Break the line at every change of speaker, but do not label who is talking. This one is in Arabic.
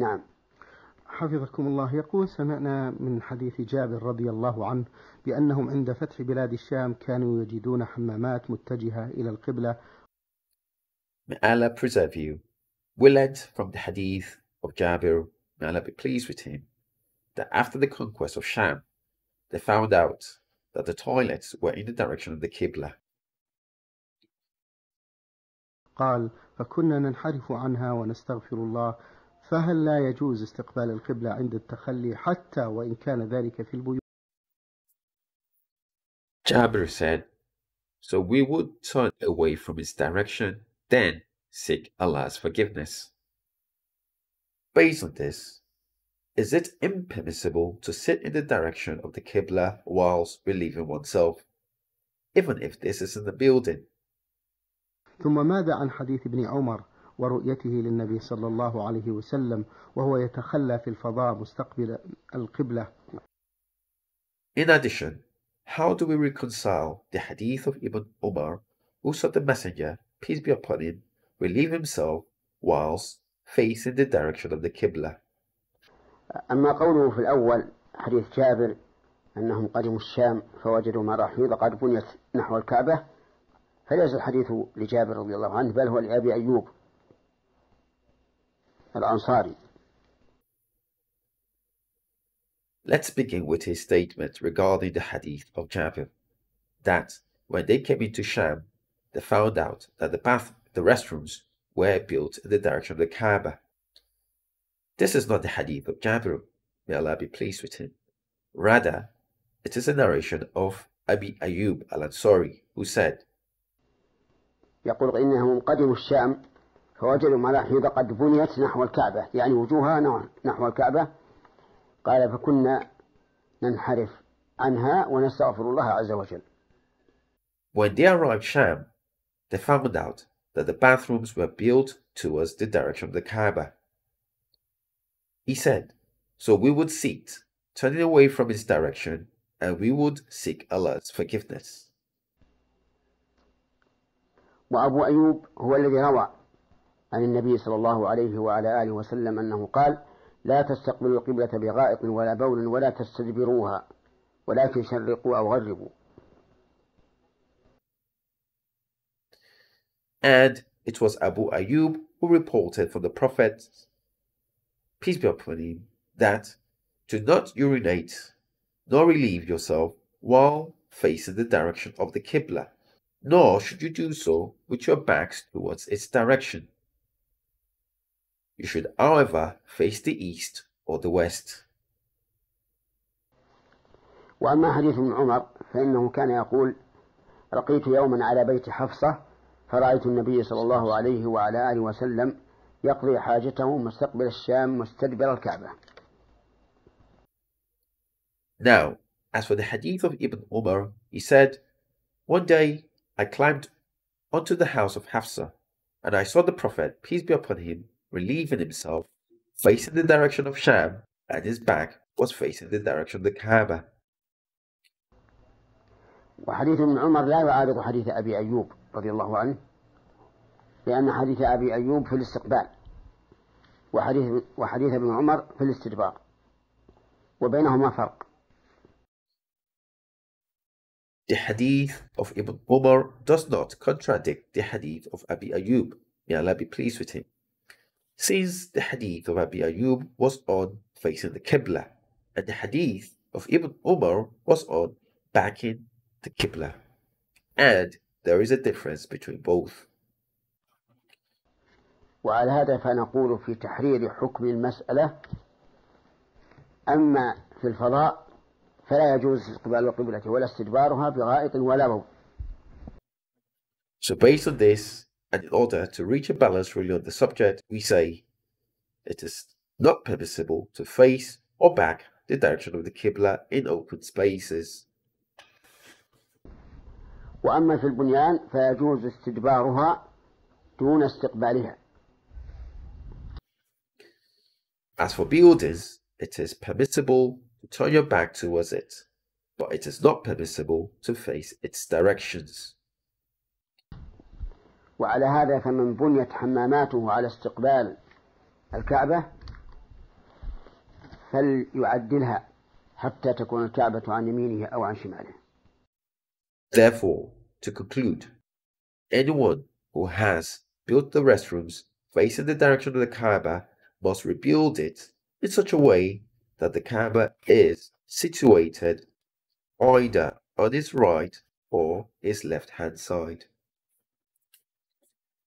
نعم
حفظكم الله يقول سمعنا من حديث جابر رضي الله عنه بأنهم عند فتح بلاد الشام كانوا يجدون حمامات متجهة إلى القبلة
May Allah preserve you. We learned from the hadith of Jabir, may Allah be pleased with him, that after the conquest of Sham, they found out that the toilets were in the direction of the Qibla.
قال فكنا ننحرف عنها ونستغفر الله فهل لا يجوز استقبال القبلة عند التخلي حتى وإن كان ذلك في البيوت
Jabir said, So we would turn away from its direction, then seek Allah's forgiveness. Based on this, is it impermissible to sit in the direction of the Qibla whilst relieving oneself, even if this is in the building?
ثم ماذا عن حديث ابن عمر ورؤيته للنبي صلى الله عليه وسلم وهو يتخلى في الفضاء مستقبل القبلة
In addition, how do we reconcile the hadith of Ibn Umar, who saw the Messenger, peace be upon him, relieve himself whilst facing the direction of the Qibla?
أما قوله في الأول حديث جابر أنهم قدموا الشام فوجدوا مراحيض قد بنيت نحو الكعبة فليس الحديث لجابر رضي الله عنه بل هو لأبي أيوب الأنصاري
Let's begin with his statement regarding the hadith of Jabir that when they came into Sham, they found out that the bath, the restrooms were built in the direction of the Kaaba. This is not the hadith of Jabir, may Allah be pleased with him. Rather, it is a narration of Abi Ayyub al-Ansari who said,
يقول إنهم قدموا الشام فوجدوا ملاحيض قد بنيت نحو الكعبة يعني وجوهها نحو الكعبة قال فكنا ننحرف عنها ونستغفر الله عز وجل
When they arrived Sham, they found out that the bathrooms were built towards the direction of the Kaaba. He said, So we would sit, turning away from its direction, and we would seek Allah's forgiveness.
وأبو أيوب هو الذي روى عن النبي صلى الله عليه وعلى آله وسلم أنه قال لا تستقبلوا القبلة بغائط ولا بول ولا تستدبروها ولكن شرقوا أو غربوا
And it was Abu Ayyub who reported from the Prophet, peace be upon him, that do not urinate nor relieve yourself while facing the direction of the Qibla, nor should you do so with your backs towards its direction. You should, however, face the east or the west.
وأما حديث ابن عمر فإنه كان يقول رقيت يوما على بيت حفصة فرأيت النبي صلى الله عليه وعلى آله وسلم يقضي حاجته مستقبل الشام مستدبر الكعبة
Now, as for the hadith of Ibn Umar, he said, One day I climbed onto the house of Hafsa, and I saw the Prophet, peace be upon him, relieving himself, facing the direction of Sham, and his back was facing the direction of the Kaaba.
وحديث ابن عمر لا يعارض حديث أبي أيوب رضي الله عنه لأن حديث أبي أيوب في الاستقبال وحديث وحديث ابن عمر في الاستدبار وبينهما فرق
The hadith of Ibn Umar does not contradict the hadith of Abi Ayyub. May Allah be pleased with him. Since the hadith of Abi Ayyub was on facing the Qibla, and the hadith of Ibn Umar was on backing the Qibla. And there is a difference between both.
وعلى هذا فنقول في تحرير حكم المسألة أما في الفضاء فلا يجوز استقبال القبلة ولا استدبارها بغائط ولا بول
So based on this, and in order to reach a balance really on the subject, we say it is not permissible to face or back the direction of the Qibla in open spaces.
وأما في البنيان فيجوز استدبارها دون استقبالها
As for buildings, it is permissible to turn your back towards it, but it is not permissible to face its directions.
وعلى هذا فمن بنيت حماماته على استقبال الكعبة فليعدلها حتى تكون الكعبة عن يمينه أو عن شماله.
Therefore, to conclude, anyone who has built the restrooms facing the direction of the Kaaba must rebuild it in such a way that the Kaaba is situated either on its right or its left hand side.